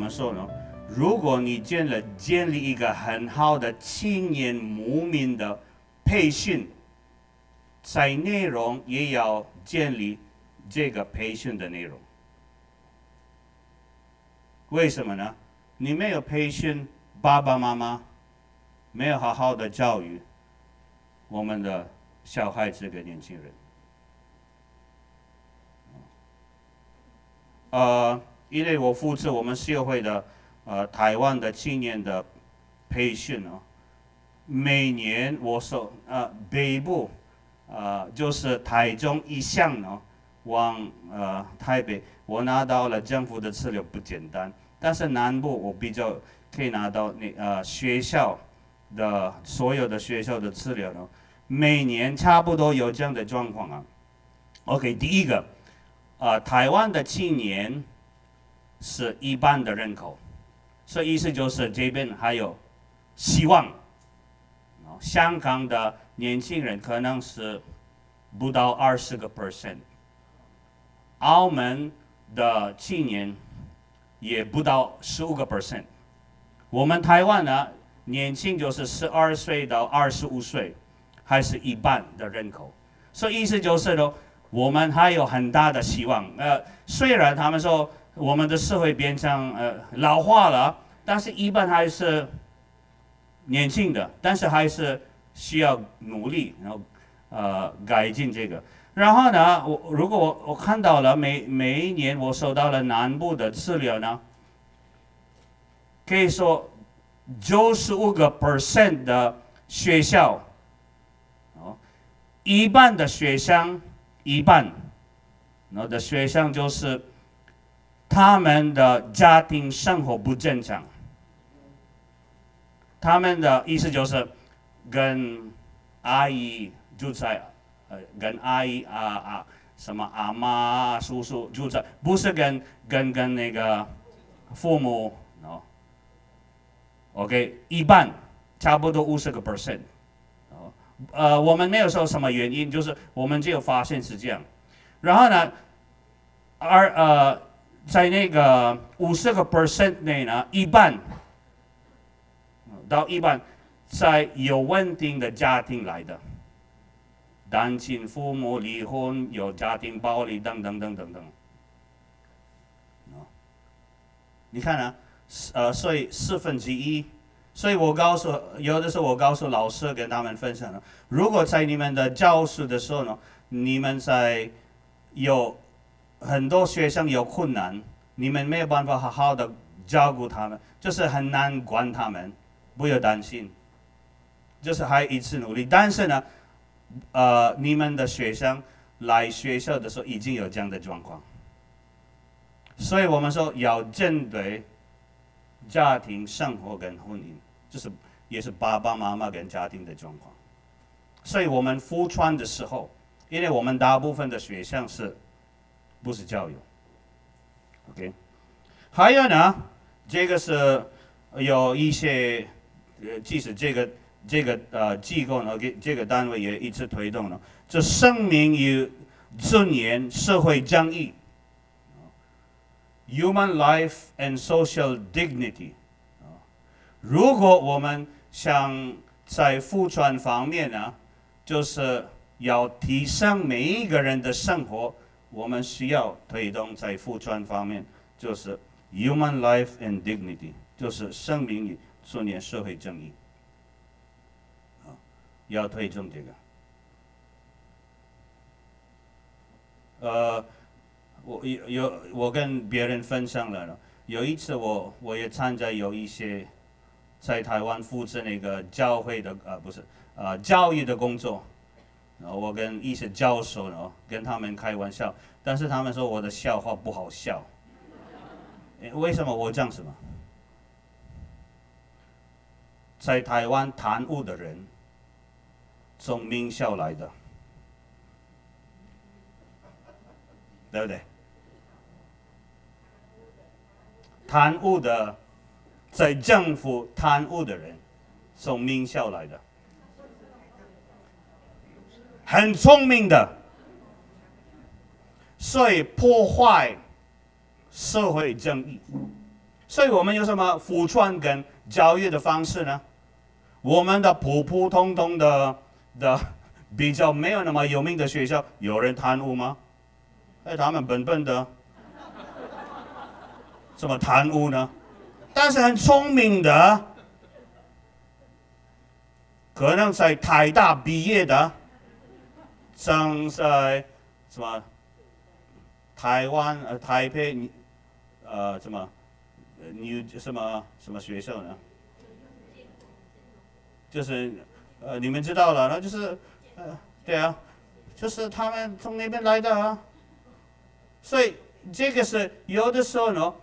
们说呢，如果你建了建立一个很好的青年牧民的培训，在内容也要建立这个培训的内容。为什么呢？你没有培训爸爸妈妈，没有好好的教育我们的小孩子跟年轻人。呃，因为我负责我们协会的呃台湾的青年的培训哦，每年我所呃北部呃就是台中一项呢，往呃台北，我拿到了政府的资料不简单，但是南部我比较可以拿到那呃学校的所有的学校的资料呢，每年差不多有这样的状况啊。OK，第一个。呃，台湾的青年是一半的人口，所以意思就是这边还有希望。香港的年轻人可能是不到二十个 percent，澳门的青年也不到十五个 percent，我们台湾呢，年轻就是十二岁到二十五岁，还是一半的人口，所以意思就是说。我们还有很大的希望。呃，虽然他们说我们的社会变成呃老化了，但是一般还是年轻的，但是还是需要努力，然后呃改进这个。然后呢，我如果我我看到了每每一年我收到了南部的资料呢，可以说九十五个 percent 的学校，哦，一半的学生。一半，然后的学生就是他们的家庭生活不正常，他们的意思就是跟阿姨住在，呃，跟阿姨啊啊什么阿妈叔叔住在，不是跟跟跟那个父母哦，OK，一半差不多五十个 percent。呃，我们没有说什么原因，就是我们只有发现是这样。然后呢，而呃，在那个五十个 percent 内呢，一半到一半在有稳定的家庭来的，单亲父母离婚、有家庭暴力等等等等等。你看啊，呃，所以四分之一。所以我告诉有的时候我告诉老师跟他们分享了，如果在你们的教室的时候呢，你们在有很多学生有困难，你们没有办法好好的照顾他们，就是很难管他们，不要担心，就是还一次努力。但是呢，呃，你们的学生来学校的时候已经有这样的状况，所以我们说要针对家庭生活跟婚姻。就是也是爸爸妈妈跟家庭的状况，所以我们复传的时候，因为我们大部分的学校是，不是教育，OK，还有呢，这个是有一些，呃，即使这个这个呃机构呢，给这个单位也一直推动了，这生命与尊严、社会正义，human life and social dignity。如果我们想在福传方面呢，就是要提升每一个人的生活，我们需要推动在福传方面，就是 human life and dignity，就是生命与尊严、社会正义，啊，要推动这个。呃，我有有我跟别人分享了，有一次我我也参加有一些。在台湾负责那个教会的呃不是呃教育的工作，然后我跟一些教授呢跟他们开玩笑，但是他们说我的笑话不好笑，为什么我讲什么？在台湾贪污的人从名校来的，对不对？贪污的。在政府贪污的人，从名校来的，很聪明的，所以破坏社会正义，所以我们有什么福传跟教育的方式呢？我们的普普通通的的比较没有那么有名的学校，有人贪污吗？哎，他们笨笨的，怎么贪污呢？但是很聪明的，可能在台大毕业的，上在什么台湾呃台北呃什么你什么什么学校呢？就是呃你们知道了，那就是呃对啊，就是他们从那边来的啊。所以这个是有的时候呢，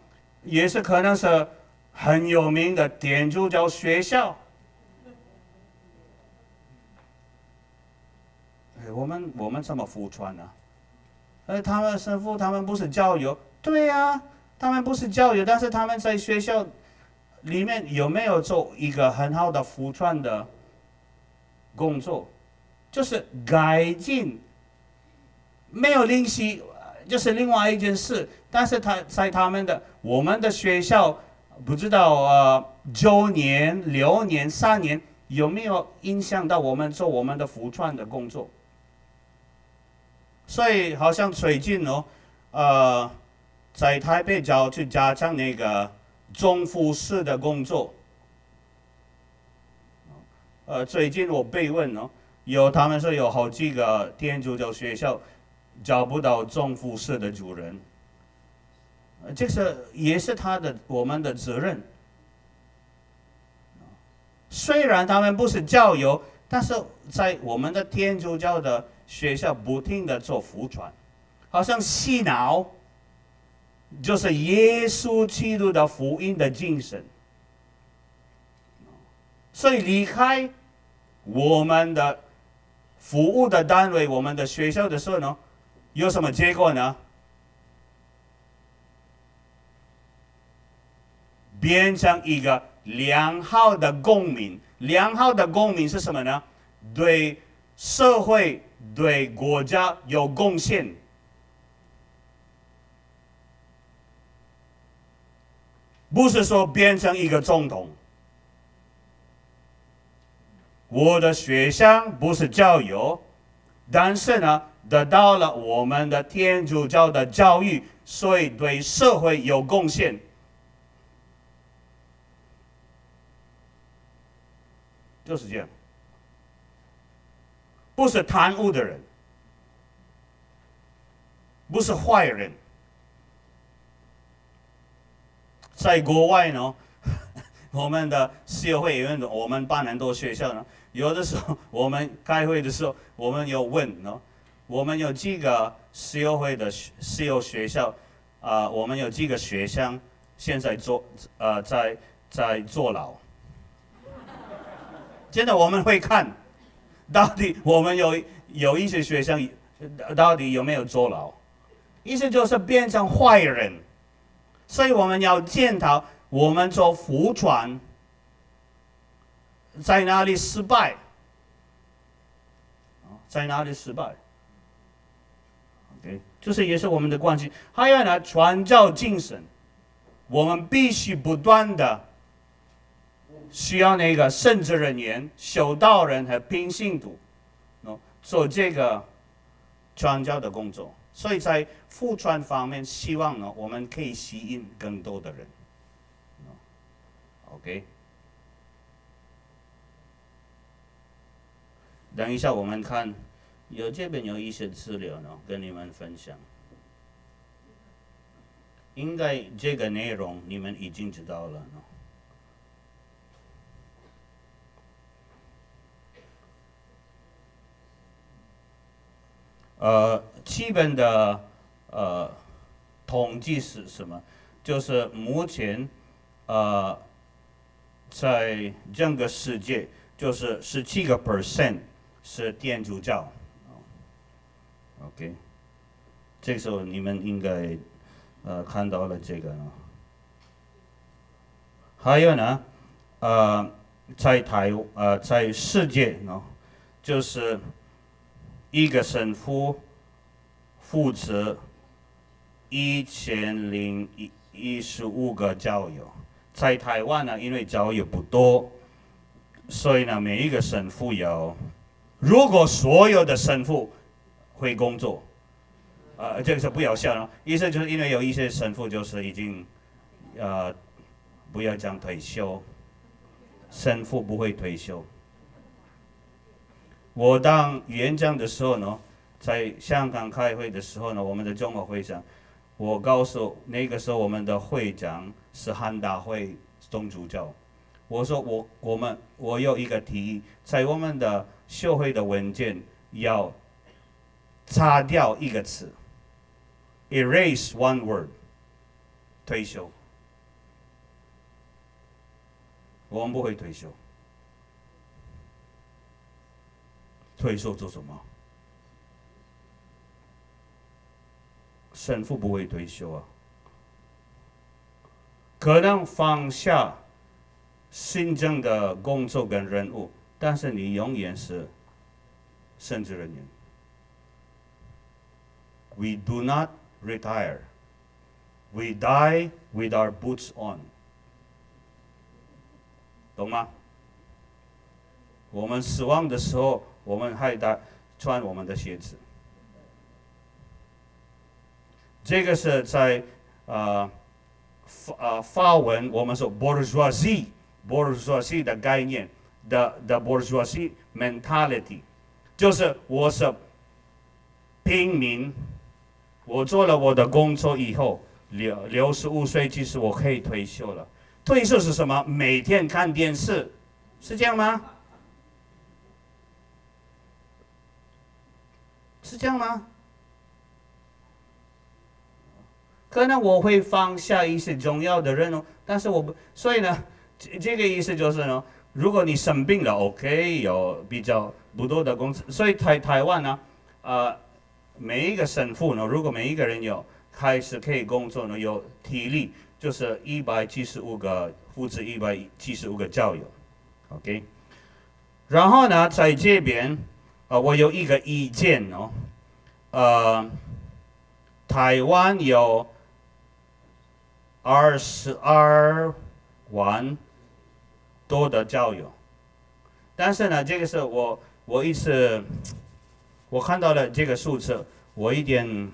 也是可能是很有名的天主教学校。我们我们怎么服传呢？哎，他们神父他们不是教友，对呀，他们不是教友，但是他们在学校里面有没有做一个很好的服传的工作？就是改进，没有灵犀。就是另外一件事，但是他在他们的我们的学校，不知道呃九年、六年、三年有没有影响到我们做我们的服传的工作？所以好像最近哦，呃，在台北郊去加强那个中复式的工作。呃，最近我被问哦，有他们说有好几个天主教学校。找不到中复式的主人，这是也是他的我们的责任。虽然他们不是教友，但是在我们的天主教的学校不停的做福传，好像洗脑，就是耶稣基督的福音的精神。所以离开我们的服务的单位，我们的学校的时候呢？有什么结果呢？变成一个良好的公民。良好的公民是什么呢？对社会、对国家有贡献。不是说变成一个总统。我的学校不是教育，但是呢。得到了我们的天主教的教育，所以对社会有贡献，就是这样。不是贪污的人，不是坏人，在国外呢，我们的社会因为我们办很多学校呢，有的时候我们开会的时候，我们有问呢。我们有几个社会的石油学校，啊，我们有几个学生现在坐，呃，在在坐牢。真的，我们会看，到底我们有有一些学生到底有没有坐牢，意思就是变成坏人，所以我们要检讨我们做服传在哪里失败，在哪里失败。就是也是我们的关系，还有呢，传教精神，我们必须不断的需要那个圣职人员、修道人和平信徒，哦，做这个传教的工作。所以在复传方面，希望呢，我们可以吸引更多的人。OK，等一下我们看。有这边有一些资料呢，跟你们分享。应该这个内容你们已经知道了。呃，基本的呃统计是什么？就是目前呃在整个世界，就是十七个 percent 是天主教。OK，这时候你们应该呃看到了这个呢。还有呢，呃，在台呃在世界呢，就是一个神父负责一千零一一十五个教友。在台湾呢，因为教育不多，所以呢，每一个神父有，如果所有的神父会工作，呃，这个是不要笑了。意思就是因为有一些神父就是已经，呃，不要讲退休，神父不会退休。我当演讲的时候呢，在香港开会的时候呢，我们的中国会长，我告诉那个时候我们的会长。是汉大会宗主教，我说我我们我有一个提议，在我们的社会的文件要擦掉一个词，erase one word，退休，我们不会退休，退休做什么？神父不会退休啊。可能放下新政的工作跟任务，但是你永远是神职人员。We do not retire. We die with our boots on. 懂吗？我们死亡的时候，我们还得穿我们的鞋子。这个是在啊。法呃法文我们说 bourgeoisie bourgeoisie 的概念，the the bourgeoisie mentality，就是我是平民，我做了我的工作以后，六六十五岁其实我可以退休了。退休是什么？每天看电视，是这样吗？是这样吗？可能我会放下一些重要的任务，但是我不，所以呢，这这个意思就是呢，如果你生病了，OK，有比较不多的工资，所以台台湾呢，呃，每一个省府呢，如果每一个人有开始可以工作呢，有体力，就是一百七十五个复制一百七十五个教友，OK，然后呢，在这边，呃，我有一个意见哦，呃，台湾有。二十二万多的教友，但是呢，这个是我我一次我看到了这个数字，我一点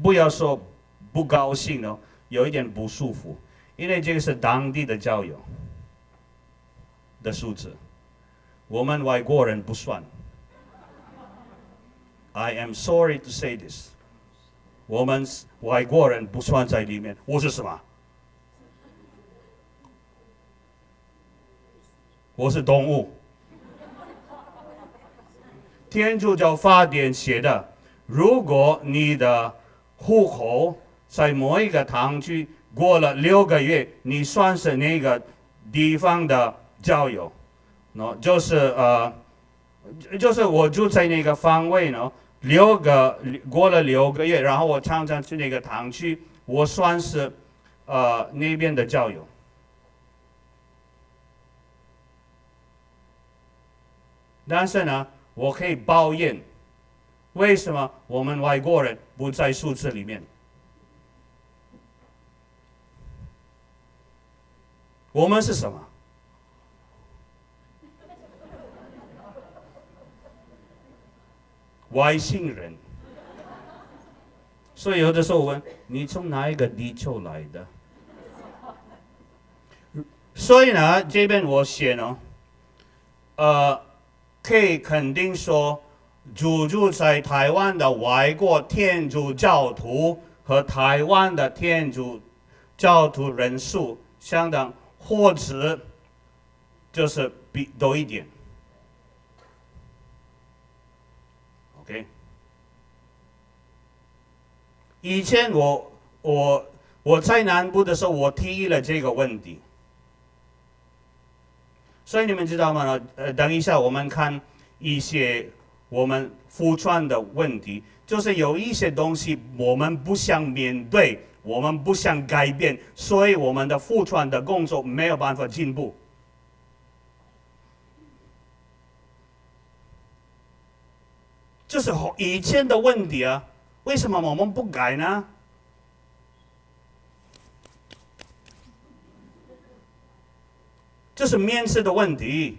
不要说不高兴哦，有一点不舒服，因为这个是当地的教友的数字，我们外国人不算。I am sorry to say this. 我们外国人不算在里面。我是什么？我是动物。天主教法典写的，如果你的户口在某一个堂区过了六个月，你算是那个地方的教友。喏，就是呃，就是我住在那个方位呢。六个过了六个月，然后我常常去那个堂区，我算是呃那边的教友。但是呢，我可以抱怨，为什么我们外国人不在数字里面？我们是什么？外星人，所以有的时候我问你从哪一个地球来的？所以呢，这边我写呢，呃，可以肯定说，居住在台湾的外国天主教徒和台湾的天主教徒人数相当，或者就是比多一点。以前我我我在南部的时候，我提议了这个问题，所以你们知道吗？呃，等一下我们看一些我们服传的问题，就是有一些东西我们不想面对，我们不想改变，所以我们的服传的工作没有办法进步。就是以前的问题啊，为什么我们不改呢？这是面试的问题。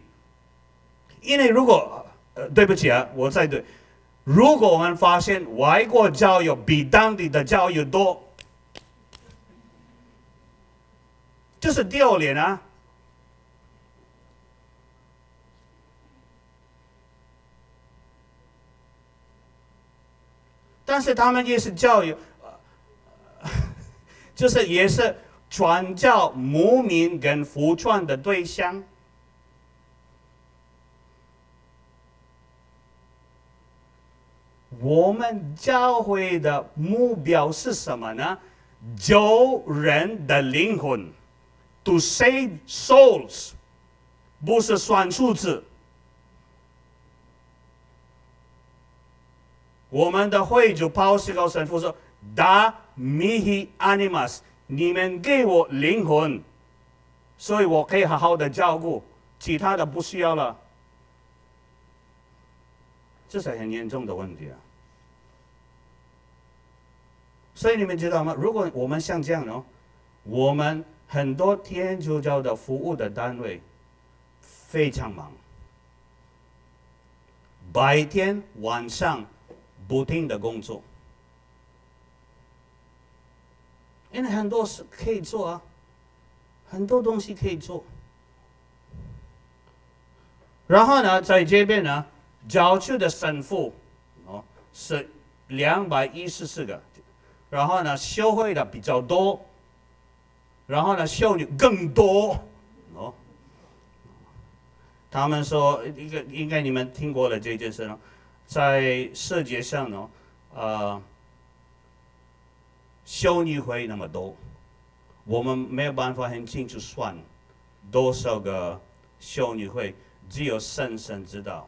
因为如果呃，对不起啊，我再对，如果我们发现外国教育比当地的教育多，这是丢脸啊！但是他们也是教育，就是也是传教牧民跟服传的对象。我们教会的目标是什么呢？救人的灵魂，to save souls，不是算数字。我们的会主保西高神父说：“Da mihi animas，你们给我灵魂，所以我可以好好的照顾，其他的不需要了。”这是很严重的问题啊！所以你们知道吗？如果我们像这样哦，我们很多天主教的服务的单位非常忙，白天晚上。不停的工作，因为很多事可以做啊，很多东西可以做。然后呢，在这边呢，教区的神父哦是两百一十四个，然后呢，修会的比较多，然后呢，修女更多哦。他们说一个应该你们听过了这件事呢。在世界上呢，呃，修女会那么多，我们没有办法很清楚算多少个修女会，只有圣神知道。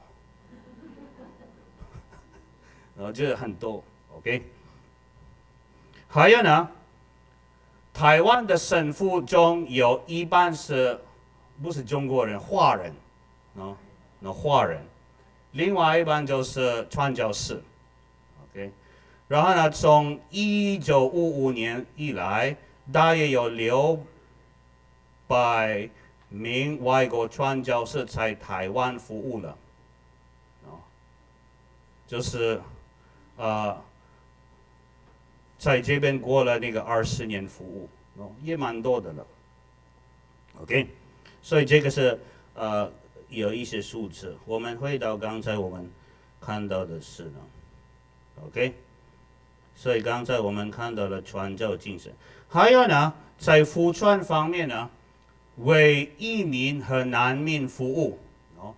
然后就是很多，OK。还有呢，台湾的神父中有一半是不是中国人？华人，啊，那华人。另外一半就是传教士，OK，然后呢，从一九五五年以来，大约有六百名外国传教士在台湾服务了，哦，就是呃，在这边过了那个二十年服务，哦，也蛮多的了，OK，所以这个是呃。有一些数字，我们回到刚才我们看到的是呢，OK，所以刚才我们看到了传教精神，还有呢，在福传方面呢，为移民和难民服务，哦，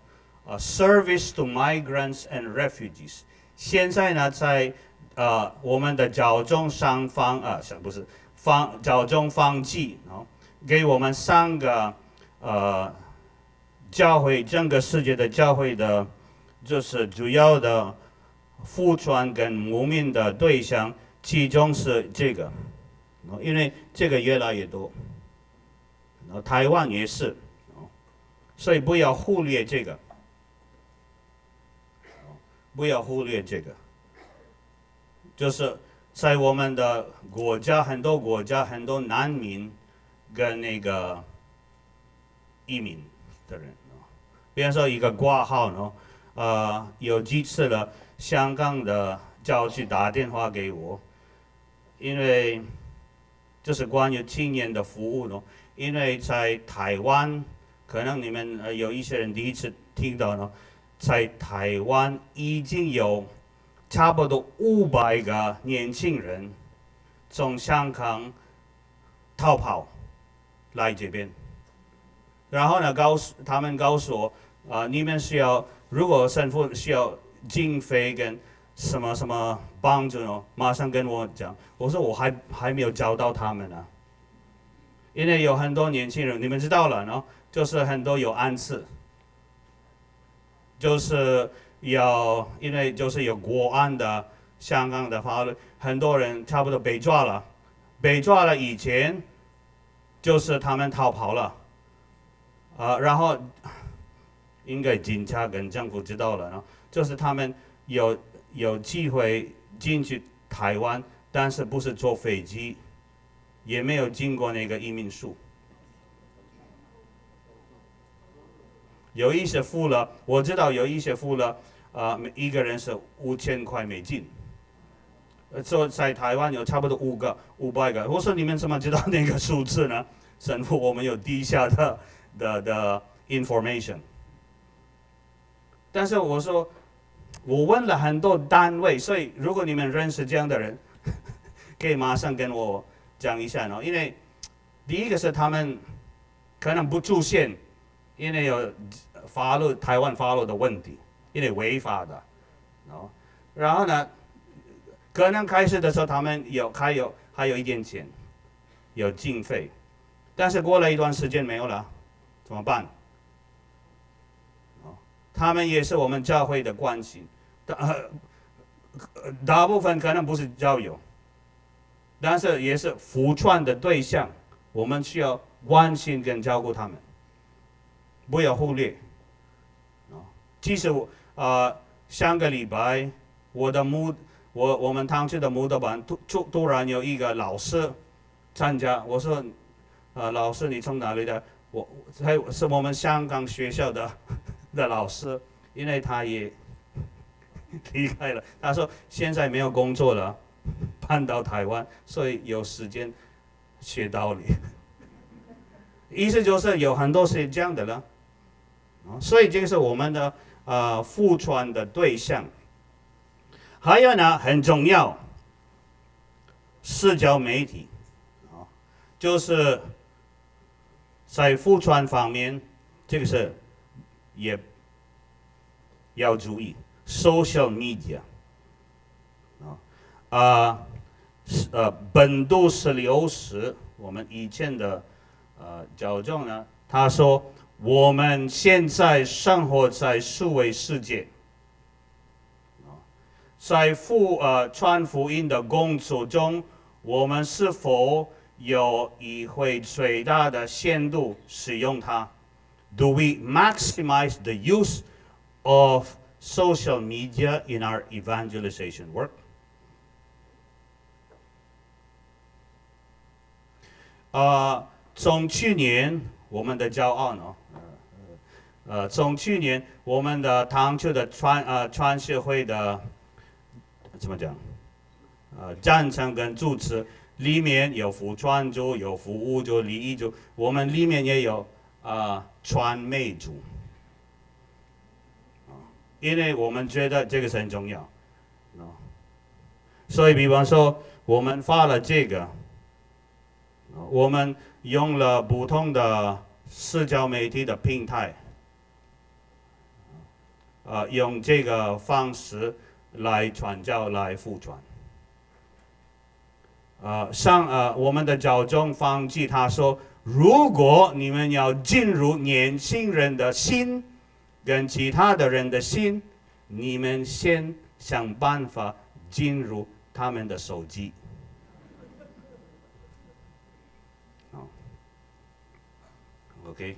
啊，service to migrants and refugees，现在呢，在呃我们的教宗上方啊，不是方教宗方济，哦，给我们三个呃。教会整个世界的教会的，就是主要的福传跟牧民的对象，其中是这个，因为这个越来越多，然后台湾也是，所以不要忽略这个，不要忽略这个，就是在我们的国家，很多国家很多难民跟那个移民的人。比方说一个挂号呢，呃，有几次了，香港的教区打电话给我，因为这是关于青年的服务呢。因为在台湾，可能你们呃有一些人第一次听到呢，在台湾已经有差不多五百个年轻人从香港逃跑来这边，然后呢，告诉他们告诉我。啊，你们需要，如果神父需要经费跟什么什么帮助呢？马上跟我讲。我说我还还没有找到他们呢，因为有很多年轻人，你们知道了喏，就是很多有暗示，就是要因为就是有国安的香港的法律，很多人差不多被抓了，被抓了以前，就是他们逃跑了，啊，然后。应该警察跟政府知道了，呢就是他们有有机会进去台湾，但是不是坐飞机，也没有经过那个移民署。有一些付了，我知道有一些付了，呃，一个人是五千块美金。呃，说在台湾有差不多五个、五百个。我说你们怎么知道那个数字呢？神父，我们有地下的的的 information。但是我说，我问了很多单位，所以如果你们认识这样的人，可以马上跟我讲一下哦。因为第一个是他们可能不出现，因为有法律台湾法律的问题，因为违法的，哦，然后呢，可能开始的时候他们有还有还有一点钱，有经费，但是过了一段时间没有了，怎么办？他们也是我们教会的关系，大大部分可能不是教友，但是也是服传的对象，我们需要关心跟照顾他们，不要忽略。啊，其实我啊，上个礼拜我的母，我我们堂区的母德班突突突然有一个老师参加，我说，呃，老师你从哪里的？我还是我们香港学校的。的老师，因为他也 离开了，他说现在没有工作了，搬到台湾，所以有时间学道理。意思就是有很多是这样的了，所以这个是我们的呃复传的对象。还有呢，很重要，社交媒体啊，就是在复传方面，这个是。也要注意 social media 啊啊呃本度是流失，我们以前的呃矫正呢，他说我们现在生活在数位世界在福呃传福音的工作中，我们是否有以会最大的限度使用它？？Do we maximize the use of social media in our evangelization work? 啊，从去年我们的骄傲呢，呃，从去年我们的唐区的川呃川社会的怎么讲？呃，赞成跟主持里面有服装组，有服务组、礼仪组，我们里面也有。啊，传媒组，因为我们觉得这个很重要，啊，所以比方说我们发了这个，我们用了不同的社交媒体的平台，啊，用这个方式来传教来复传，啊，上呃我们的教宗方济他说。如果你们要进入年轻人的心，跟其他的人的心，你们先想办法进入他们的手机。好，OK，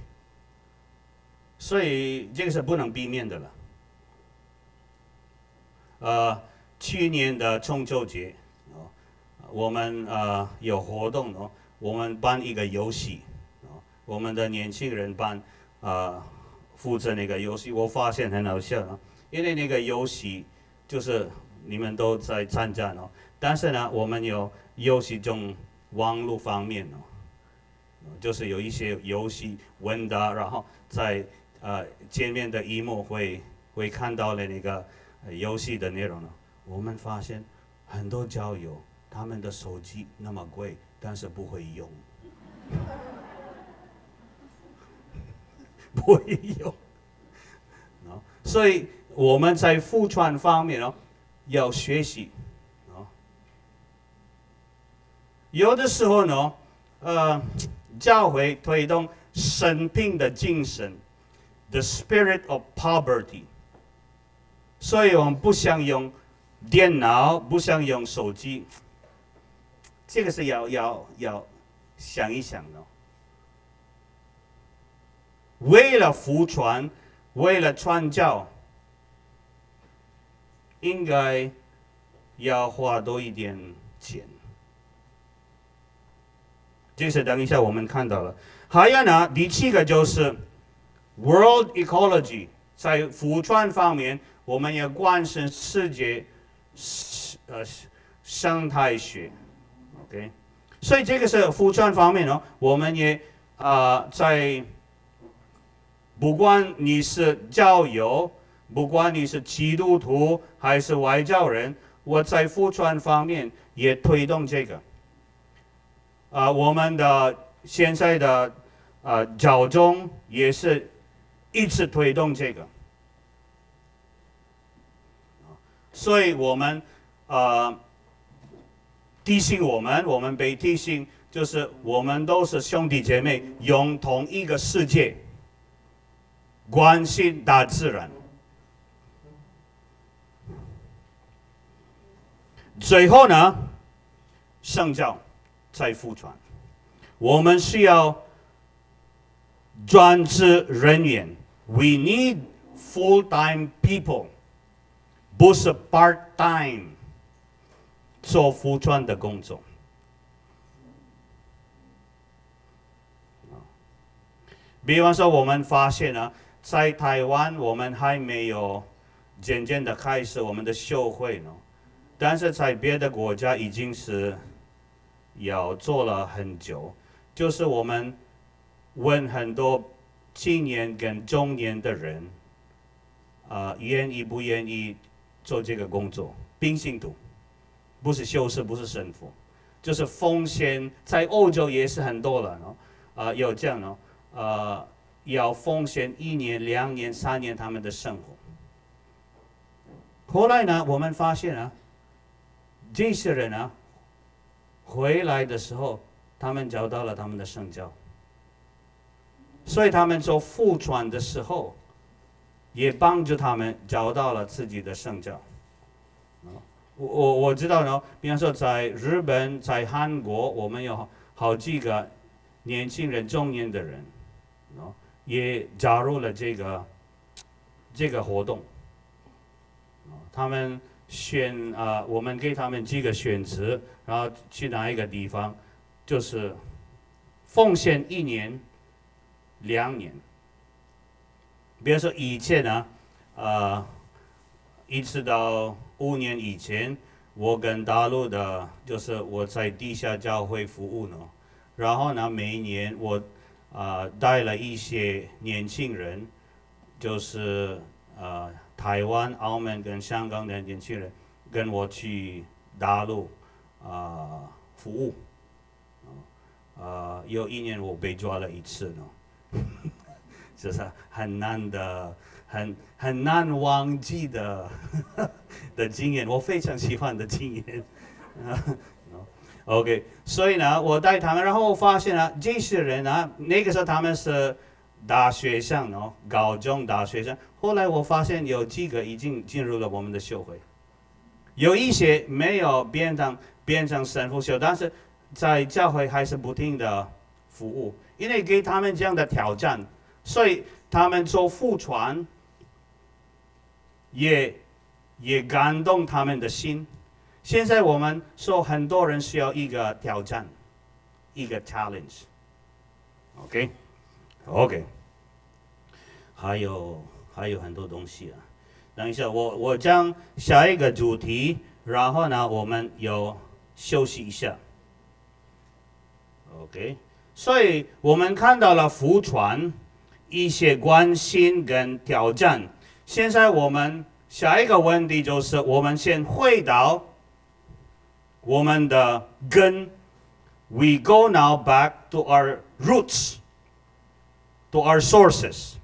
所以这个是不能避免的了。呃，去年的中秋节，哦，我们呃有活动哦。我们办一个游戏，啊，我们的年轻人办，啊，负责那个游戏，我发现很好笑啊，因为那个游戏就是你们都在参加哦，但是呢，我们有游戏中网络方面哦，就是有一些游戏问答，然后在呃见面的一幕会会看到了那个游戏的内容呢，我们发现很多交友他们的手机那么贵。但是不会用，不会用，啊，所以我们在复传方面哦，要学习，啊，有的时候呢，呃，教会推动生病的精神，the spirit of poverty，所以我们不想用电脑，不想用手机。这个是要要要想一想的。为了福传，为了传教，应该要花多一点钱。这是等一下我们看到了。还有呢，第七个就是 World ecology 在服船方面，我们要关心世界呃生态学，OK。所以这个是服装方面呢，我们也啊在，不管你是教友，不管你是基督徒还是外教人，我在服装方面也推动这个。啊，我们的现在的啊教宗也是一直推动这个，所以我们啊。提醒我们，我们被提醒，就是我们都是兄弟姐妹，用同一个世界，关心大自然。最后呢，圣教在复传，我们需要专职人员，We need full-time people，不是 part-time。做服装的工作，比方说，我们发现呢，在台湾，我们还没有渐渐的开始我们的社会呢，但是在别的国家已经是要做了很久，就是我们问很多青年跟中年的人，啊，愿意不愿意做这个工作，冰心图。不是修士，不是神父，就是奉献。在欧洲也是很多人哦，啊，有这样哦，呃，要奉献一年、两年、三年他们的生活。后来呢，我们发现啊，这些人啊，回来的时候，他们找到了他们的圣教，所以他们做复传的时候，也帮助他们找到了自己的圣教。我我我知道呢，比方说在日本、在韩国，我们有好几个年轻人、中年的人，哦，也加入了这个这个活动。他们选啊，我们给他们几个选择，然后去哪一个地方，就是奉献一年、两年。比如说以前呢，呃，一直到。五年以前，我跟大陆的，就是我在地下教会服务呢。然后呢，每一年我啊带了一些年轻人，就是呃台湾、澳门跟香港的年轻人，跟我去大陆啊服务。啊，有一年我被抓了一次呢，就是很难的。很很难忘记的 的经验，我非常喜欢的经验。OK，所以呢，我带他们，然后我发现啊，这些人啊，那个时候他们是大学生哦，高中大学生。后来我发现有几个已经进入了我们的社会，有一些没有变成变成神父修，但是在教会还是不停的服务，因为给他们这样的挑战，所以他们做副传。也也感动他们的心。现在我们说很多人需要一个挑战，一个 challenge。OK，OK，还有还有很多东西啊。等一下，我我将下一个主题，然后呢，我们有休息一下。OK，所以我们看到了福传一些关心跟挑战。现在我们下一个问题就是，我们先回到我们的根。We go now back to our roots, to our sources.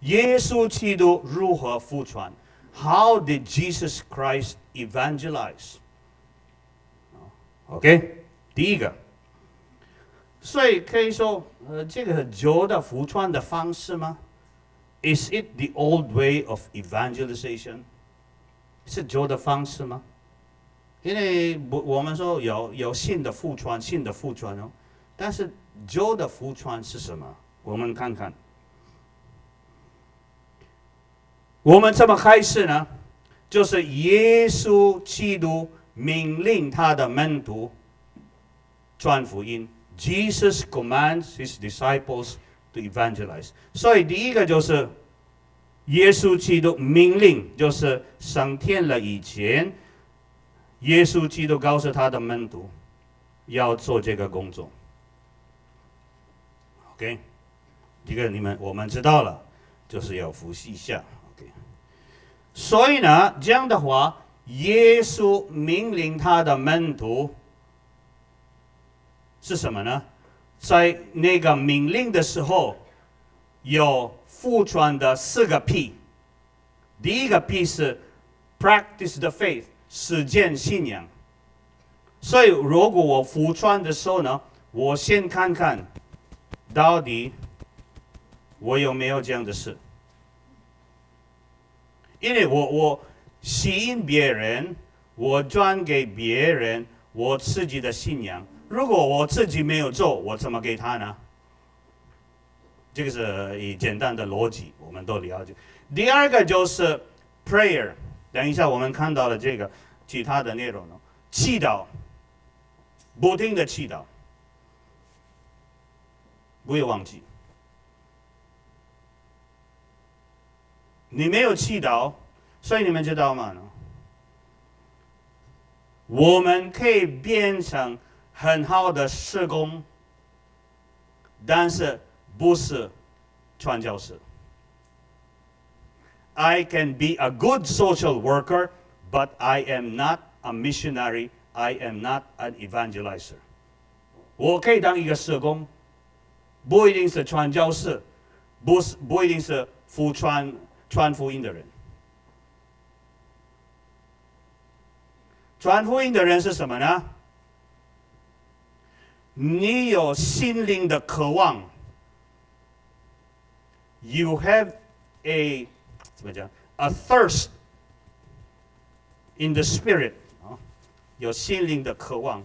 耶稣基督如何复传？How did Jesus Christ evangelize? OK，第一个，所以可以说，呃，这个旧的复传的方式吗？Is it the old way of evangelization？是旧的方式吗？因为不，我们说有有新的复传，新的复传哦。但是旧的复传是什么？我们看看。我们怎么开始呢？就是耶稣基督命令他的门徒传福音。Jesus commands his disciples to evangelize。所以第一个就是耶稣基督命令，就是升天了以前，耶稣基督告诉他的门徒要做这个工作。OK，这个你们我们知道了，就是要复习一下。OK，所以呢，这样的话，耶稣命令他的门徒是什么呢？在那个命令的时候，有复传的四个 P。第一个 P 是 practice the faith，实践信仰。所以，如果我复传的时候呢，我先看看到底我有没有这样的事，因为我我吸引别人，我转给别人我自己的信仰。如果我自己没有做，我怎么给他呢？这个是以简单的逻辑，我们都了解。第二个就是 prayer。等一下，我们看到了这个其他的内容呢，祈祷，不停的祈祷，不要忘记。你没有祈祷，所以你们知道吗？我们可以变成。很好的社工，但是不是传教士。I can be a good social worker, but I am not a missionary. I am not an evangelizer. 我可以当一个社工，不一定是传教士，不是不一定是福传传福音的人。传福音的人是什么呢？你有心灵的渴望，You have a 怎么讲？A thirst in the spirit 啊，有心灵的渴望。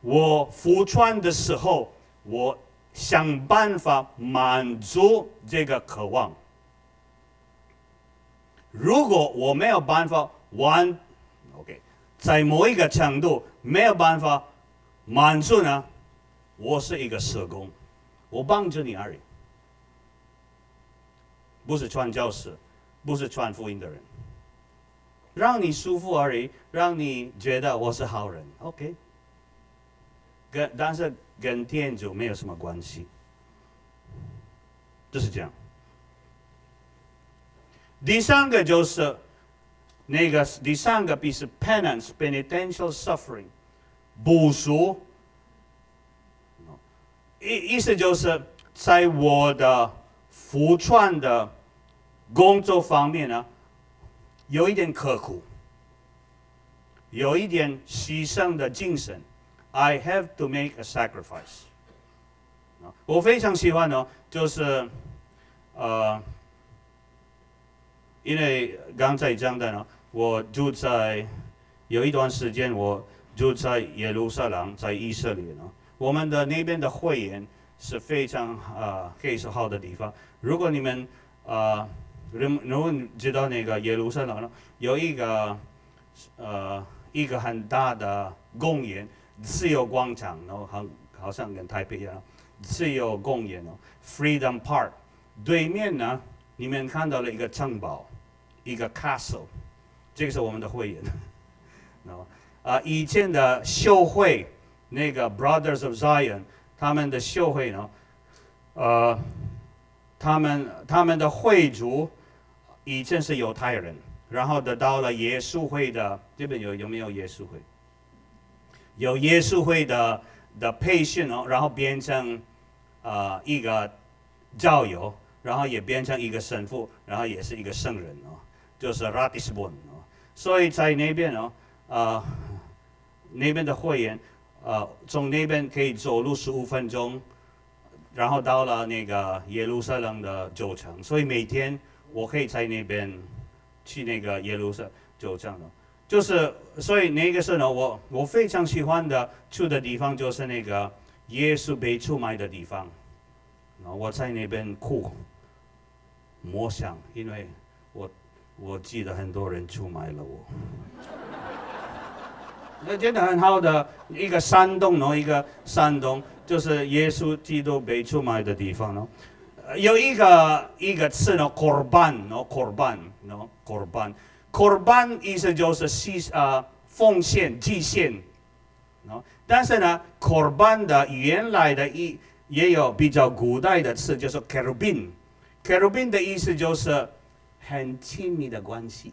我服传的时候，我想办法满足这个渴望。如果我没有办法完，OK，在某一个程度没有办法满足呢？我是一个社工，我帮助你而已，不是传教士，不是传福音的人，让你舒服而已，让你觉得我是好人，OK。跟但是跟天主没有什么关系，就是这样。第三个就是那个第三个 B 是 penance，penitential suffering，补赎。意意思就是在我的服传的工作方面呢，有一点刻苦，有一点牺牲的精神。I have to make a sacrifice。我非常喜欢呢，就是呃，因为刚才讲的呢，我住在有一段时间，我住在耶路撒冷，在以色列呢。我们的那边的会员是非常啊，可以说好的地方。如果你们啊，如如果你知道那个耶路撒冷有一个呃一个很大的公园，自由广场，然后好好像跟台北一样，自由公园哦，Freedom Park，对面呢，你们看到了一个城堡，一个 castle，这个是我们的会员，啊，以前的秀会。那个 Brothers of Zion，他们的秀会呢，呃，他们他们的会族以前是犹太人，然后得到了耶稣会的这边有有没有耶稣会？有耶稣会的的培训哦，然后变成呃一个教友，然后也变成一个神父，然后也是一个圣人哦，就是 Ratisbon 哦，所以在那边哦，呃，那边的会员。呃，从那边可以走路十五分钟，然后到了那个耶路撒冷的旧城，所以每天我可以在那边去那个耶路撒就这样的，就是所以那个时候我我非常喜欢的去的地方就是那个耶稣被出卖的地方，然后我在那边哭，默想，因为我我记得很多人出卖了我。那真的很好的一个山洞喏，一个山洞就是耶稣基督被出卖的地方喏。有一个一个词呢，korban，no korban，no korban，korban 意思就是牺呃奉献祭献，no，但是呢，korban 的原来的意也有比较古代的词，就是 kerubin，kerubin 的意思就是很亲密的关系，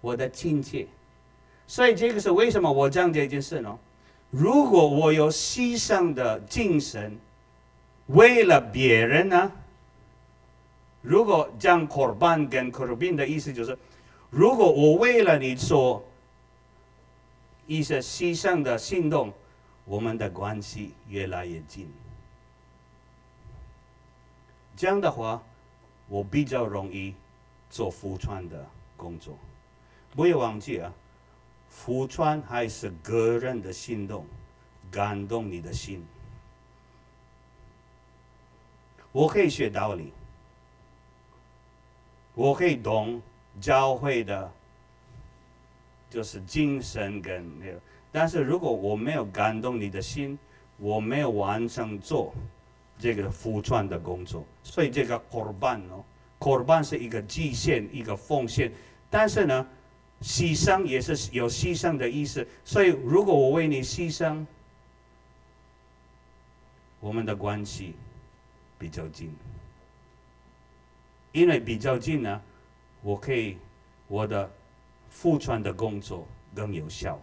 我的亲切，所以这个是为什么我讲这件事呢？如果我有牺牲的精神，为了别人呢？如果讲 korban 跟 korban 的意思就是，如果我为了你做一些牺牲的行动，我们的关系越来越近。这样的话，我比较容易做服传的工作。不要忘记啊。福传还是个人的行动，感动你的心。我可以学道理，我可以懂教会的，就是精神跟那个。但是如果我没有感动你的心，我没有完成做这个福传的工作。所以这个 korban 哦，korban 是一个祭献，一个奉献。但是呢？牺牲也是有牺牲的意思，所以如果我为你牺牲，我们的关系比较近，因为比较近呢，我可以我的复传的工作更有效。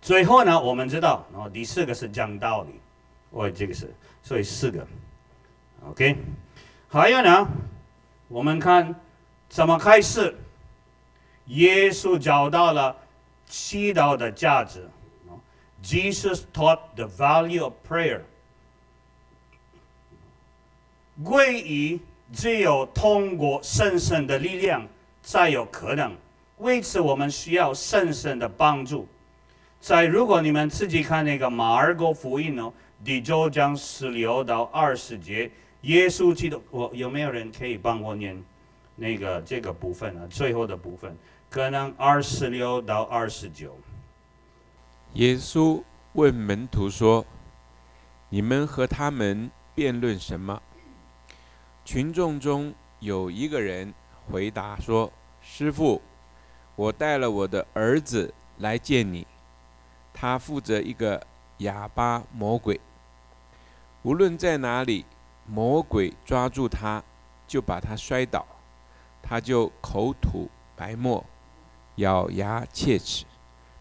最后呢，我们知道，然后第四个是讲道理，哦，这个是，所以四个，OK，还有呢，我们看怎么开始。耶稣找到了祈祷的价值。Jesus taught the value of prayer。皈依只有通过神圣的力量才有可能。为此，我们需要神圣的帮助。在如果你们自己看那个马尔谷福音哦，第九章十六到二十节，耶稣基督，我有没有人可以帮我念那个这个部分啊？最后的部分。可能二十六到二十九。耶稣问门徒说：“你们和他们辩论什么？”群众中有一个人回答说：“师傅，我带了我的儿子来见你，他负责一个哑巴魔鬼。无论在哪里，魔鬼抓住他，就把他摔倒，他就口吐白沫。”咬牙切齿，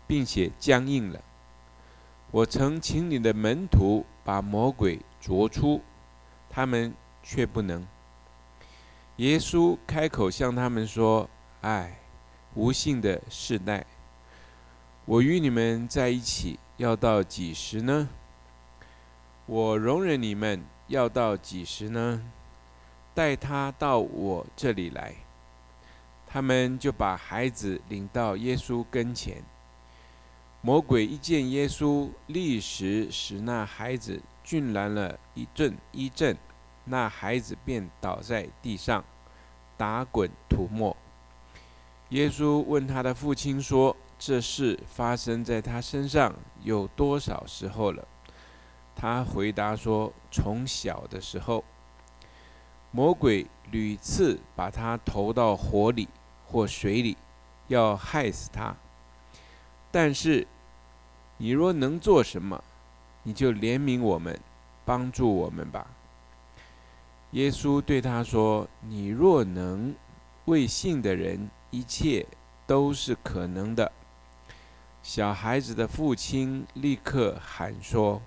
并且僵硬了。我曾请你的门徒把魔鬼逐出，他们却不能。耶稣开口向他们说：“唉，无信的世代，我与你们在一起要到几时呢？我容忍你们要到几时呢？带他到我这里来。”他们就把孩子领到耶稣跟前。魔鬼一见耶稣，立时使那孩子痉挛了一阵一阵，那孩子便倒在地上，打滚吐沫。耶稣问他的父亲说：“这事发生在他身上有多少时候了？”他回答说：“从小的时候。”魔鬼屡次把他投到火里。或水里，要害死他。但是，你若能做什么，你就怜悯我们，帮助我们吧。耶稣对他说：“你若能为信的人，一切都是可能的。”小孩子的父亲立刻喊说：“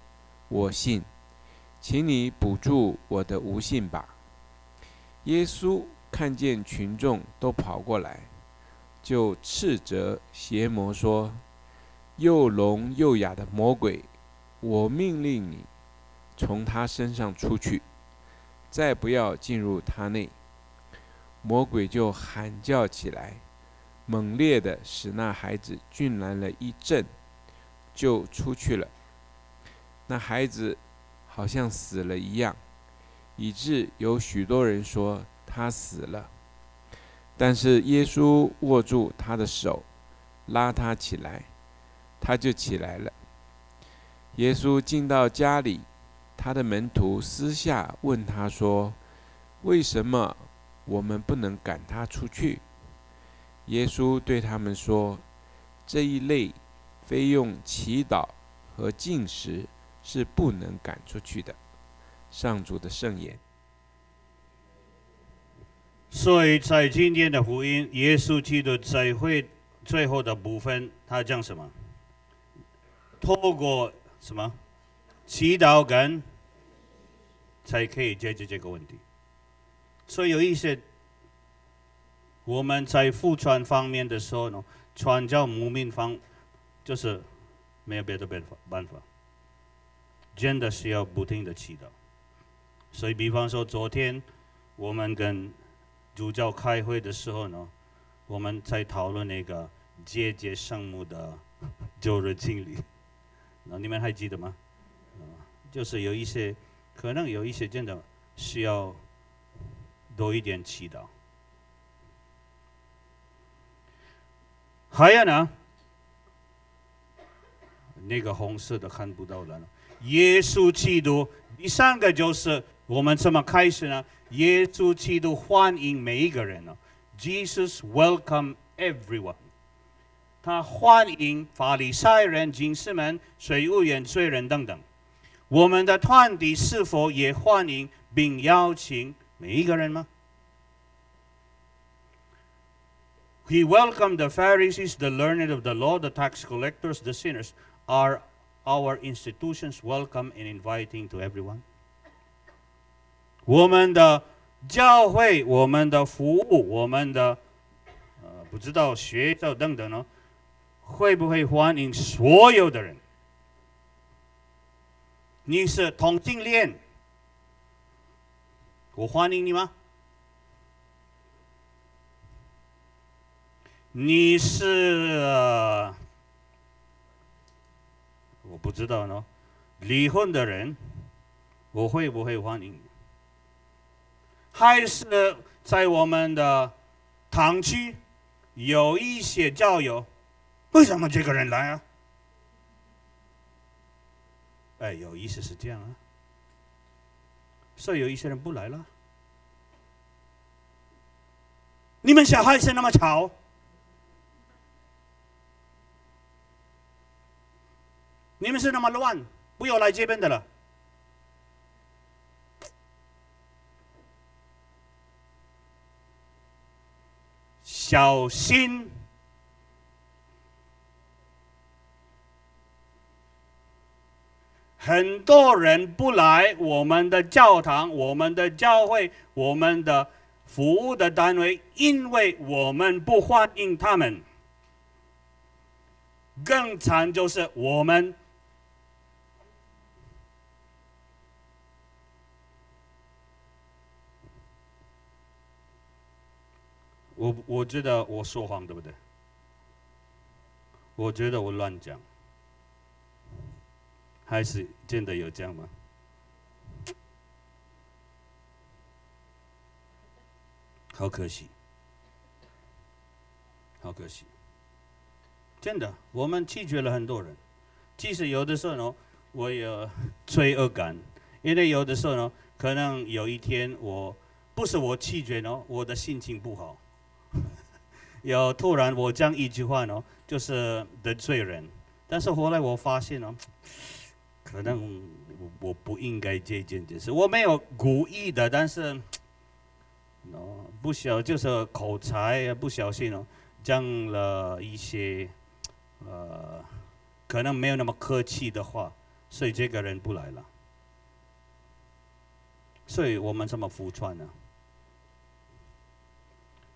我信，请你补助我的无信吧。”耶稣。看见群众都跑过来，就斥责邪魔说：“又聋又哑的魔鬼，我命令你从他身上出去，再不要进入他内。”魔鬼就喊叫起来，猛烈的使那孩子痉挛了一阵，就出去了。那孩子好像死了一样，以致有许多人说。他死了，但是耶稣握住他的手，拉他起来，他就起来了。耶稣进到家里，他的门徒私下问他说：“为什么我们不能赶他出去？”耶稣对他们说：“这一类非用祈祷和进食是不能赶出去的。”上主的圣言。所以在今天的福音，耶稣基督在会最后的部分，他讲什么？透过什么祈祷跟才可以解决这个问题。所以有一些我们在复传方面的时候呢，传教牧民方就是没有别的办法办法，真的是要不停的祈祷。所以，比方说昨天我们跟主教开会的时候呢，我们在讨论那个节节圣母的旧日经历，那 你们还记得吗？就是有一些，可能有一些真的需要多一点祈祷。还有呢，那个红色的看不到了。耶稣基督，第三个就是我们怎么开始呢？耶稣基督欢迎每一个人呢？Jesus welcome everyone。他欢迎法利赛人、经士们、税务员、罪人等等。我们的团体是否也欢迎并邀请每一个人吗？He welcomed the Pharisees, the learned of the law, the tax collectors, the sinners. Are our institutions welcome and inviting to everyone? 我们的教会、我们的服务、我们的呃不知道学校等等呢，会不会欢迎所有的人？你是同性恋，我欢迎你吗？你是我不知道呢，离婚的人，我会不会欢迎？还是在我们的堂区有一些教友，为什么这个人来啊？哎，有意思是这样啊，所以有一些人不来了。你们小孩子那么吵，你们是那么乱，不要来这边的了。小心。很多人不来我们的教堂、我们的教会、我们的服务的单位，因为我们不欢迎他们。更惨就是我们，我我觉得我说谎对不对？我觉得我乱讲。还是真的有这样吗？好可惜，好可惜。真的，我们拒绝了很多人。即使有的时候呢，我有罪恶感，因为有的时候呢，可能有一天我不是我拒绝呢，我的心情不好，有突然我讲一句话呢，就是得罪人。但是后来我发现呢。可能我我不应该这件事，我没有故意的，但是，哦，不小就是口才不小心哦，讲了一些，呃，可能没有那么客气的话，所以这个人不来了。所以我们怎么服传呢？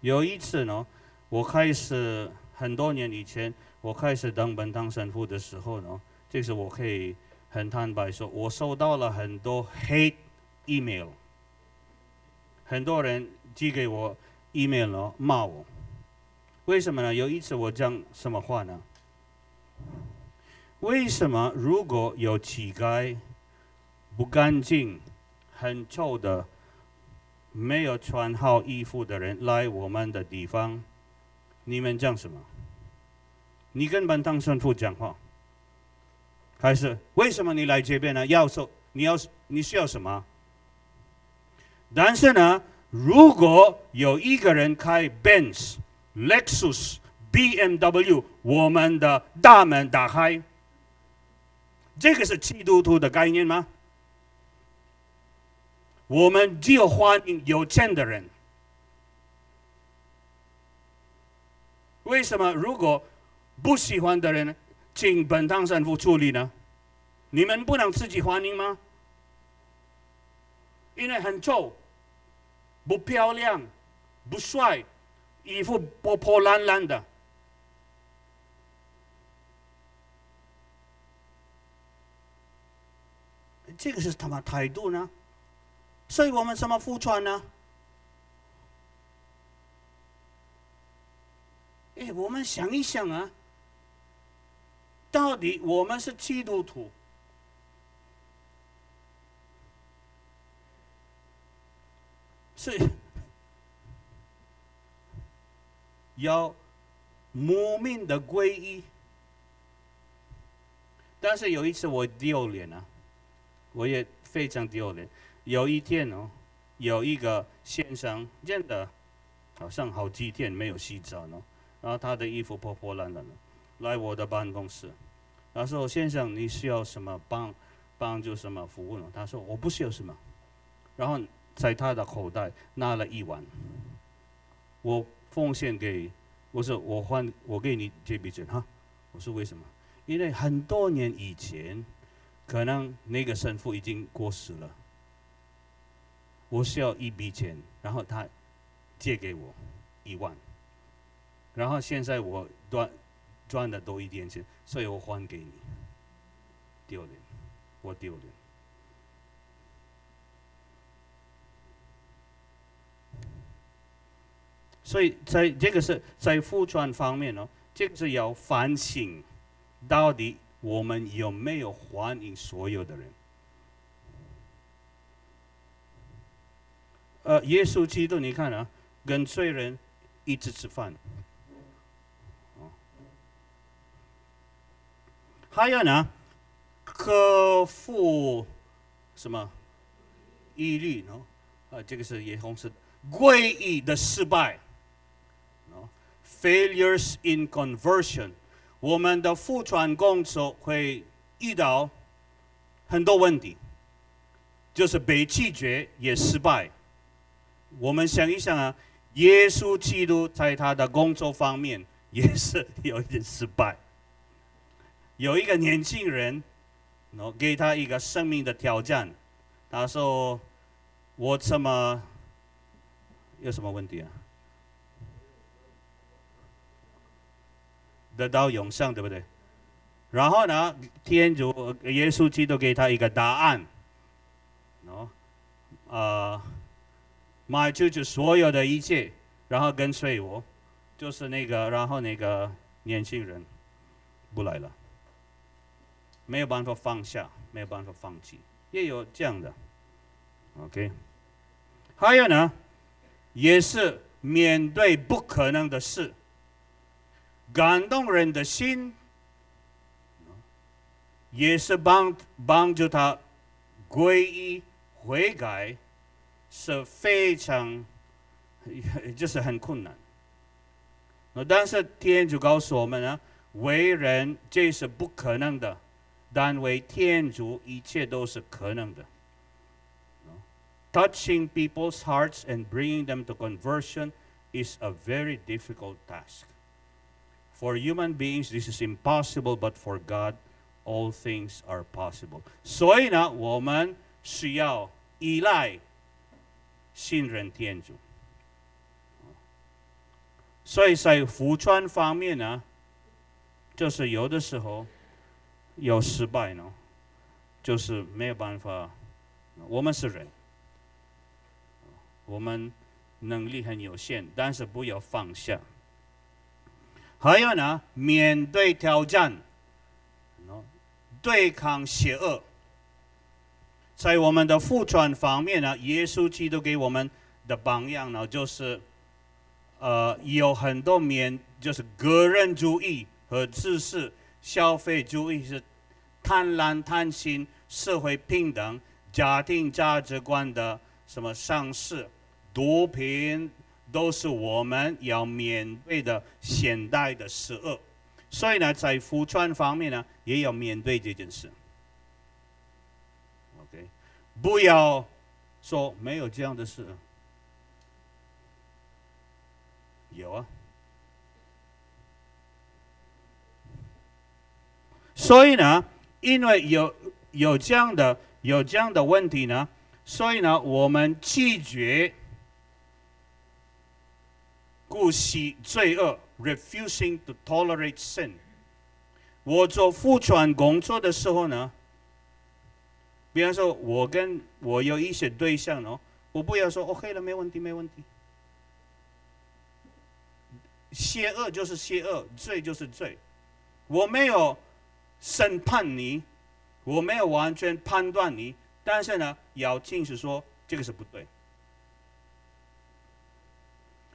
有一次呢，我开始很多年以前，我开始当本堂神父的时候呢，这是我可以。很坦白说，我收到了很多 hate email，很多人寄给我 email 了骂我。为什么呢？有一次我讲什么话呢？为什么如果有乞丐不干净、很臭的、没有穿好衣服的人来我们的地方，你们讲什么？你跟本堂神父讲话。还是为什么你来这边呢？要受你要你需要什么？但是呢，如果有一个人开 Benz、Lexus、BMW，我们的大门打开，这个是基督徒的概念吗？我们只欢迎有钱的人。为什么？如果不喜欢的人，请本堂神父处理呢？你们不能自己欢迎吗？因为很臭，不漂亮，不帅，衣服破破烂烂的。这个是他妈态度呢？所以我们怎么服传呢？我们想一想啊，到底我们是基督徒，是要慕名的皈依，但是有一次我丢脸了，我也非常丢脸。有一天哦，有一个先生，真的好像好几天没有洗澡了。然后他的衣服破破烂烂的，来我的办公室，他说：“先生，你需要什么帮帮助什么服务呢？”他说：“我不需要什么。”然后在他的口袋拿了一万，我奉献给，我说我还我给你这笔钱哈。我说为什么？因为很多年以前，可能那个神父已经过世了，我需要一笔钱，然后他借给我一万。然后现在我赚赚的多一点钱，所以我还给你。丢脸，我丢脸。所以在这个是在付传方面呢，这个是要反省，到底我们有没有欢迎所有的人？呃，耶稣基督，你看啊，跟罪人一直吃饭。还有呢，克服什么疑虑呢？啊，这个是也同是诡异的失败。failures in conversion，我们的复传工作会遇到很多问题，就是被拒绝也失败。我们想一想啊，耶稣基督在他的工作方面也是有一点失败。有一个年轻人，我给他一个生命的挑战。他说：“我怎么有什么问题啊？得到永生，对不对？然后呢，天主耶稣基督给他一个答案。喏，啊，卖出去所有的一切，然后跟随我，就是那个，然后那个年轻人不来了。”没有办法放下，没有办法放弃，也有这样的，OK。还有呢，也是面对不可能的事，感动人的心，也是帮帮助他皈依悔改，是非常 就是很困难。那但是天主告诉我们呢，为人这是不可能的。但为天主，一切都是可能的。Touching people's hearts and bringing them to conversion is a very difficult task. For human beings, this is impossible, but for God, all things are possible. 所以呢，我们需要依赖、信任天主。所以在福传方面呢，就是有的时候。 有失败呢，就是没有办法。我们是人，我们能力很有限，但是不要放下。还有呢，面对挑战，对抗邪恶，在我们的复传方面呢，耶稣基督给我们的榜样呢，就是呃，有很多面，就是个人主义和自私。消费主义是贪婪、贪心、社会平等、家庭价值观的什么上市、毒品，都是我们要面对的现代的十恶。所以呢，在服装方面呢，也要面对这件事。OK，不要说没有这样的事，有啊。所以呢，因为有有这样的有这样的问题呢，所以呢，我们拒绝姑息罪恶。refusing to tolerate sin。我做服传工作的时候呢，比方说，我跟我有一些对象哦，我不要说 OK 了，没问题，没问题。邪恶就是邪恶，罪就是罪，我没有审判你，我没有完全判断你，但是呢，要清楚说这个是不对。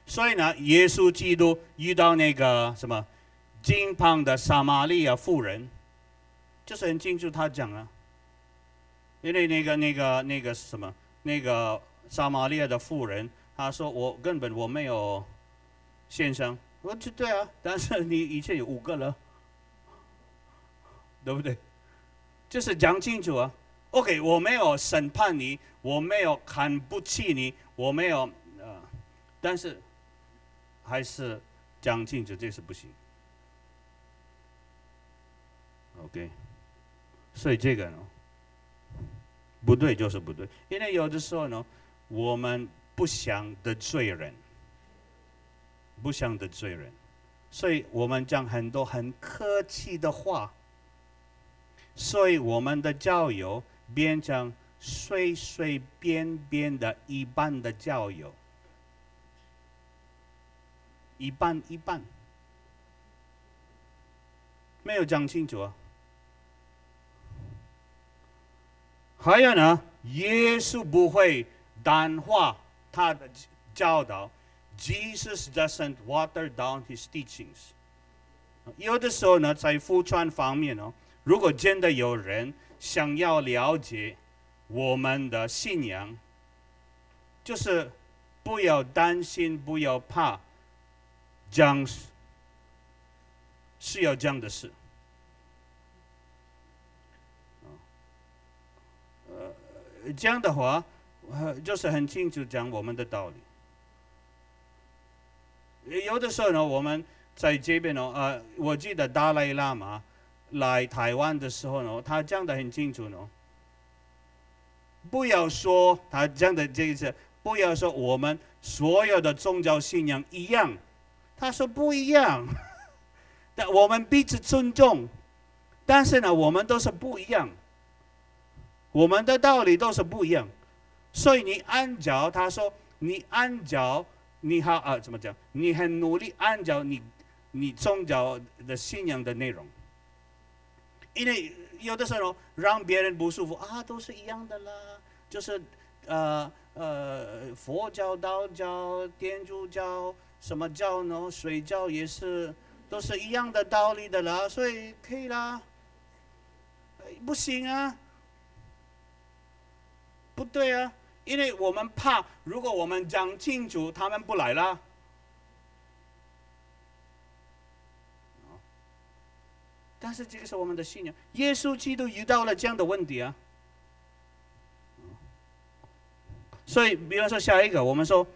所以呢，耶稣基督遇到那个什么金胖的撒玛利亚妇人，就是很清楚他讲啊，因为那个那个那个什么那个撒玛利亚的妇人，他说我根本我没有先生，我说对啊，但是你以前有五个了，对不对？就是讲清楚啊，OK，我没有审判你，我没有看不起你，我没有呃，但是。还是讲清楚，这是不行。OK，所以这个呢，不对就是不对，因为有的时候呢，我们不想得罪人，不想得罪人，所以我们讲很多很客气的话，所以我们的教友变成随随便便的一般的教友。一半一半，没有讲清楚啊。还有呢，耶稣不会淡化他的教导，Jesus doesn't water down his teachings。有的时候呢，在福传方面呢，如果真的有人想要了解我们的信仰，就是不要担心，不要怕。讲是要讲的事，这样的话，就是很清楚讲我们的道理。有的时候呢，我们在这边呢，呃，我记得达赖喇嘛来台湾的时候呢，他讲的很清楚呢，不要说他讲的这一次，不要说我们所有的宗教信仰一样。他说不一样，但我们彼此尊重，但是呢，我们都是不一样，我们的道理都是不一样，所以你按照他说，你按照你好啊，怎么讲？你很努力按照你你宗教的信仰的内容，因为有的时候让别人不舒服啊，都是一样的啦，就是呃呃，佛教、道教、天主教。什么教呢？水教也是，都是一样的道理的啦，所以可以啦。不行啊，不对啊，因为我们怕，如果我们讲清楚，他们不来了。但是这个是我们的信仰，耶稣基督遇到了这样的问题啊。所以，比方说下一个，我们说，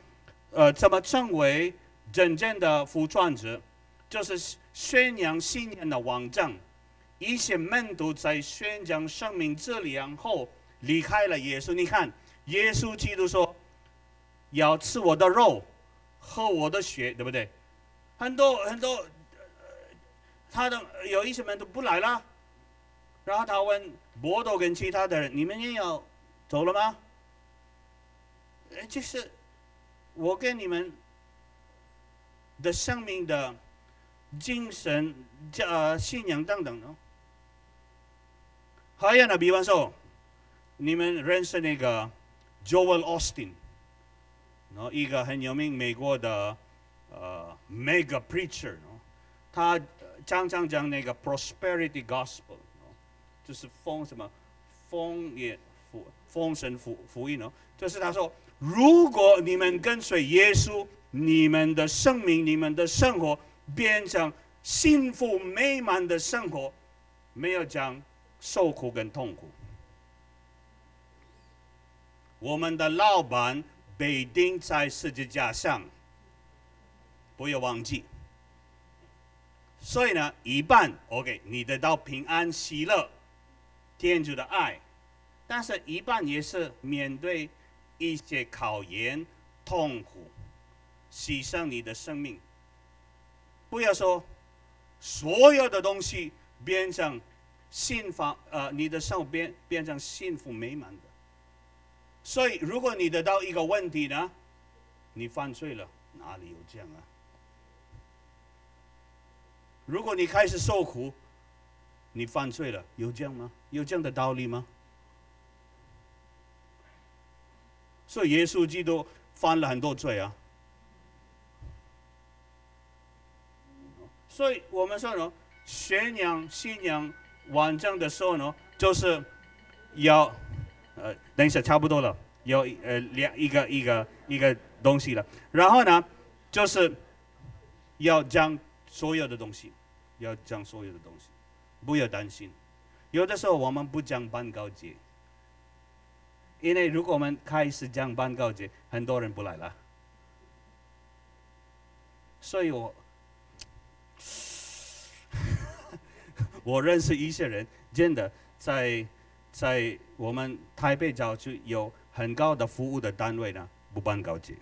呃，怎么称为？真正的服传者，就是宣扬信念的网站。一些门徒在宣讲生命之粮后离开了耶稣。你看，耶稣基督说：“要吃我的肉，喝我的血，对不对？”很多很多，他的有一些门徒不来了。然后他问伯多跟其他的人：“你们也要走了吗？”哎就是我跟你们。的生命的精神、呃信仰等等呢？还有呢，比方说，你们认识那个 Joel Austin，然后一个很有名美国的呃 mega preacher，他常常讲那个 prosperity gospel，就是封什么封也福封神福福音哦，就是他说，如果你们跟随耶稣，你们的生命、你们的生活变成幸福美满的生活，没有讲受苦跟痛苦。我们的老板被钉在十字架上，不要忘记。所以呢，一半 OK，你得到平安喜乐，天主的爱，但是一半也是面对一些考验、痛苦，牺牲你的生命。不要说所有的东西变成幸福，呃，你的生活变变成幸福美满的。所以，如果你得到一个问题呢，你犯罪了，哪里有这样啊？如果你开始受苦，你犯罪了，有这样吗？有这样的道理吗？所以耶稣基督犯了很多罪啊。所以我们说呢，宣扬信仰完整的时候呢，就是要呃，等一下差不多了，有呃两一个一个一个东西了，然后呢，就是要将。所有的东西，要讲所有的东西，不要担心。有的时候我们不讲半高节，因为如果我们开始讲半高节，很多人不来了。所以我，我认识一些人，真的在在我们台北郊区有很高的服务的单位呢，不办高节。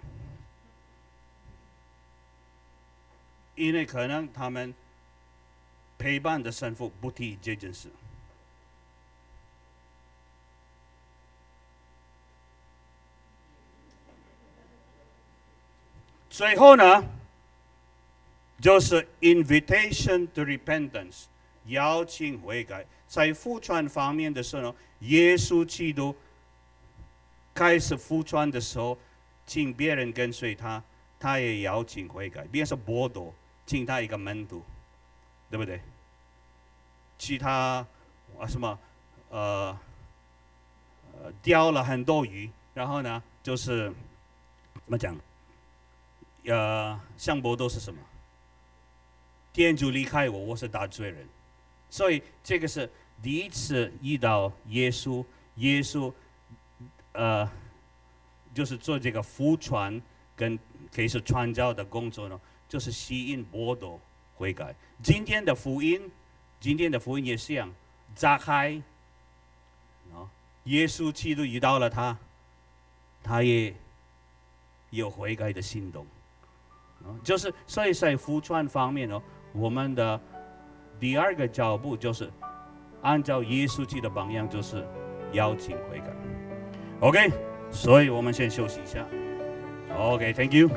因为可能他们陪伴的神父不提这件事，最后呢，就是 invitation to repentance，邀请悔改。在复传方面的时候，耶稣基督开始复传的时候，请别人跟随他，他也邀请悔改。比如说波多。请他一个门徒，对不对？其他啊什么呃呃钓了很多鱼，然后呢就是怎么讲？呃，向伯都是什么？天主离开我，我是大罪人，所以这个是第一次遇到耶稣，耶稣呃就是做这个福传跟可以是传教的工作呢。就是吸引波夺悔改。今天的福音，今天的福音也是一样，扎开，啊，耶稣基督遇到了他，他也有悔改的心动，啊，就是所以在福传方面哦，我们的第二个脚步就是按照耶稣基督的榜样，就是邀请悔改。OK，所以我们先休息一下。OK，Thank you。